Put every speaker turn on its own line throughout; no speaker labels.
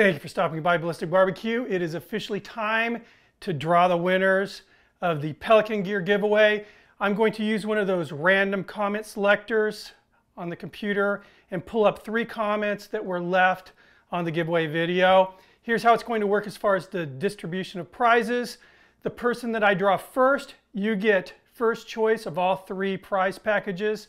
Thank you for stopping by Ballistic Barbecue. It is officially time to draw the winners of the Pelican Gear giveaway. I'm going to use one of those random comment selectors on the computer and pull up three comments that were left on the giveaway video. Here's how it's going to work as far as the distribution of prizes. The person that I draw first, you get first choice of all three prize packages.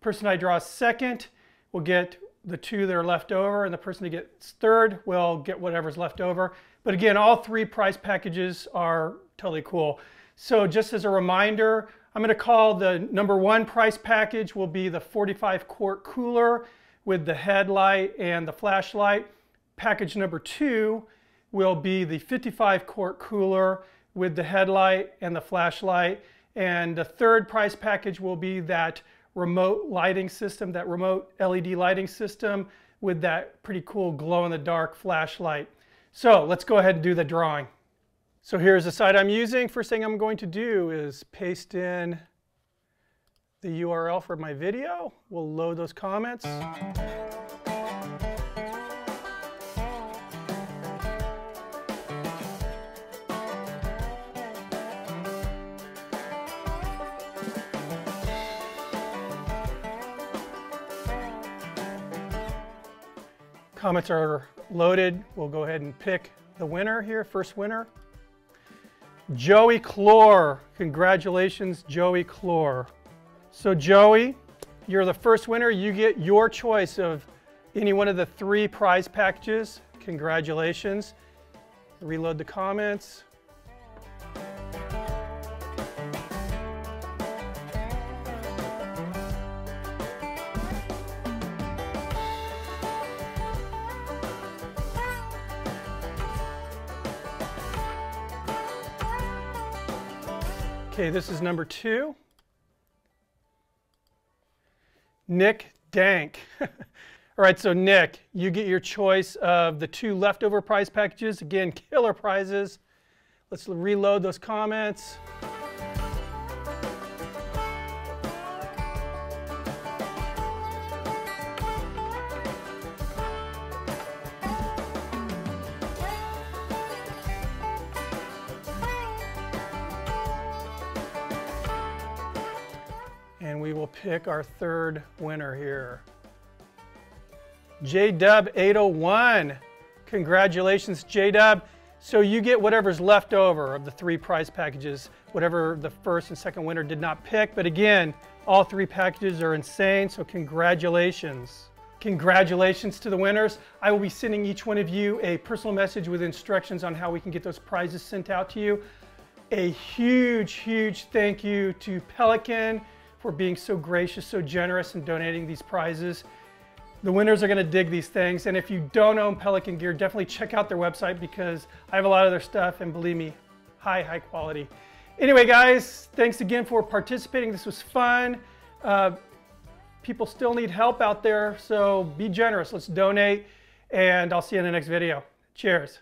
Person I draw second will get the two that are left over, and the person who gets third will get whatever's left over. But again, all three prize packages are totally cool. So just as a reminder, I'm going to call the number one price package will be the 45 quart cooler with the headlight and the flashlight. Package number two will be the 55 quart cooler with the headlight and the flashlight. And the third price package will be that remote lighting system, that remote LED lighting system with that pretty cool glow in the dark flashlight. So let's go ahead and do the drawing. So here's the site I'm using. First thing I'm going to do is paste in the URL for my video. We'll load those comments. Comments are loaded. We'll go ahead and pick the winner here, first winner. Joey Clore. Congratulations, Joey Clore. So Joey, you're the first winner. You get your choice of any one of the three prize packages. Congratulations. Reload the comments. Okay, this is number two. Nick Dank. All right, so Nick, you get your choice of the two leftover prize packages. Again, killer prizes. Let's reload those comments. We will pick our third winner here. JDub801. Congratulations, JDub. So you get whatever's left over of the three prize packages, whatever the first and second winner did not pick. But again, all three packages are insane, so congratulations. Congratulations to the winners. I will be sending each one of you a personal message with instructions on how we can get those prizes sent out to you. A huge, huge thank you to Pelican, for being so gracious, so generous in donating these prizes. The winners are gonna dig these things. And if you don't own Pelican gear, definitely check out their website because I have a lot of their stuff and believe me, high, high quality. Anyway, guys, thanks again for participating. This was fun. Uh, people still need help out there, so be generous. Let's donate, and I'll see you in the next video. Cheers.